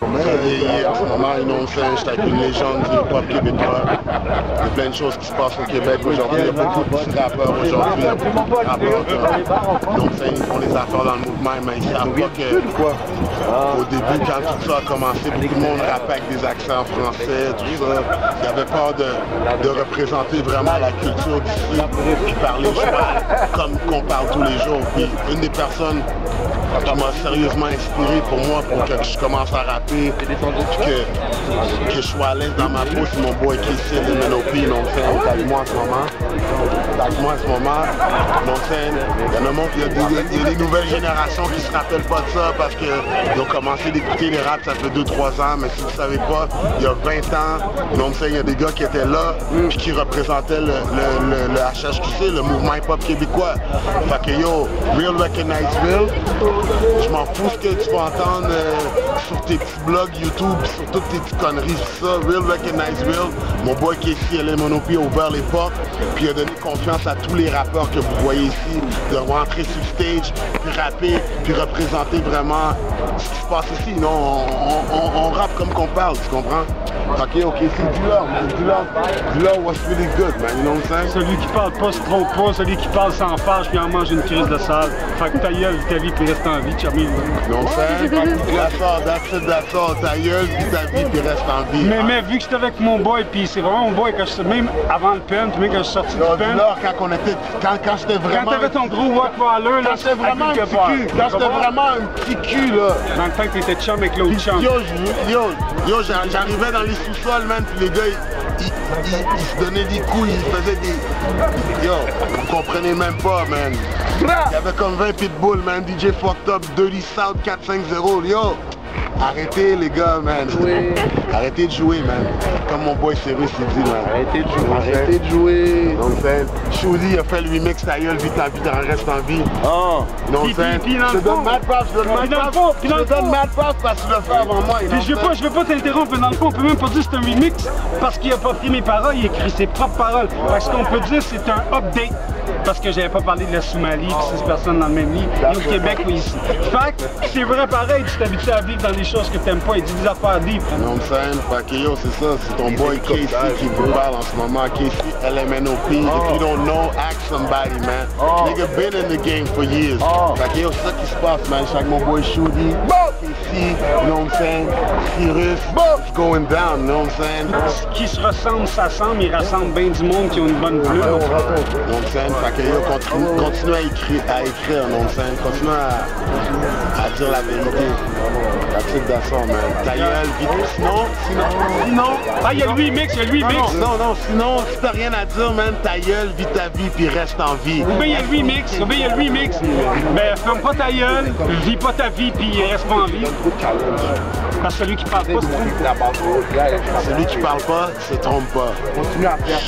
Saying? Je suis avec une légende du hip-hop québécois. Il y a plein de choses qui se passent au Québec aujourd'hui. Il y a beaucoup de petits rappeurs aujourd'hui. Il y a ils font des affaires dans le mouvement, mais ils savent pas que au début, quand tout ça a commencé, beaucoup de monde rappait avec des accents français, tout ça. Il y avait peur de, de représenter vraiment la culture d'ici et parler cheval comme qu'on parle tous les jours. Puis une des personnes qui m'a sérieusement inspiré pour moi pour que je commence à rapper, que, je sois à l'aise dans ma peau, c'est mon boy qui est le MNOP, donc c'est avec moi en ce moment. Avec moi en ce moment. A, monde, il y a, des, y a des nouvelles générations qui se rappellent pas de ça parce qu'ils ont commencé d'écouter les raps ça fait 2-3 ans, mais si vous savez pas, il y a 20 ans, donc il y a des gars qui étaient là, qui représentaient le, le, le, le HHQC, le mouvement hip-hop québécois. Fait que yo, Real Recognize Real, je m'en fous ce que tu vas entendre euh, sur tes petits blogs YouTube, sur toutes tes petites conneries, tout ça. Real Recognize Real. Mon boy qui est ici, Monopi, a ouvert les portes, puis a donné confiance à tous les rappeurs que vous voyez ici, de rentrer sur stage, puis rapper, puis représenter vraiment ce qui se passe ici. Non, on, rappe comme qu'on parle, tu comprends? Ok, ok, c'est du love. Du love, du love was really good, man. You know what I'm saying? Celui qui parle pas se trompe pas, celui qui parle sans fâche puis en mange une crise de salle. Fait que ta gueule, ta vie puis reste en vie, all, that's it, that's all. Ta gueule, vis ta vie, puis reste en vie. Mais, mais vu que j'étais avec mon boy, puis c'est vraiment mon boy, quand je, même avant le pen, puis même quand je suis sorti du pen, quand on était, quand, quand j'étais quand vraiment... t'avais ton gros Rottweiler, là, Quand j'étais vraiment un petit cul, quand j'étais vraiment un petit cul, là. Dans le temps que t'étais chum avec l'autre chum. Yo, yo, yo, j'a- j'arrivais dans les sous-sols, man, puis les gars, ils se donnaient des coups, ils faisaient des... Yo, vous comprenez même pas, man. Il y avait comme 20 pitbulls, man, DJ Fucked Up, Dirty South 450, yo. Arrêtez, les gars, man. Arrêtez de jouer, man. Comme mon boy Cyrus, il dit, man. Arrêtez de jouer. Arrêtez de jouer. Donc, c'est... Shoudi a fait le remix, ta gueule, vite ta vie, t'en restes en vie. Oh. Non, Puis- c'est... puis- puis Je le te donne mad props, je te donne mad le props. fond- puis dans Je le te donne mad props parce que tu l'as fait avant moi. Puis je veux pas, je veux pas t'interrompre, dans le fond, on peut même pas dire que c'est un remix parce qu'il a pas pris mes paroles, il a écrit ses propres paroles. Fait que ce qu'on peut dire, c'est un update. Parce que j'avais pas parlé de la Somalie, puis six personnes dans le même lit, ni au Québec, ni ici. Fait que c'est vrai pareil, tu t'habitues à vivre dans des choses que t'aimes pas, il dit des affaires deep. Saying? Fait que yo, c'est ça, c'est ton boy Casey qui vous parle en ce moment. LMNOP. If you don't know, ask somebody, man. Oh. Nigga been in the game for years. Oh. Que yo, ça qui se passe, man. Avec mon boy Shoody. Casey, you know what I'm saying? Cyrus, it's going down, you know what I'm saying? Ce qui se ressemble, s'assemble, il rassemble bien du monde qui ont une bonne plume. You know what I'm saying? Fait que yo, continue, continue à écrire, à écrire, you know what I'm saying? Continue à, à dire la vérité. That's it, that's all, man. Ta gueule, vite. Sinon, sinon, sinon, Ah, il y a le remix, il y a remix. non, non, non, sinon, si t'as rien à dire, man, ta gueule, vis ta vie, puis reste en vie. Ou bien il y a le remix, ou bien il y a le remix. Ben, ferme pas ta gueule, vis pas ta vie, puis reste pas en vie. Parce que celui qui parle pas, se trompe. Celui qui parle pas, se trompe pas. Continue à faire.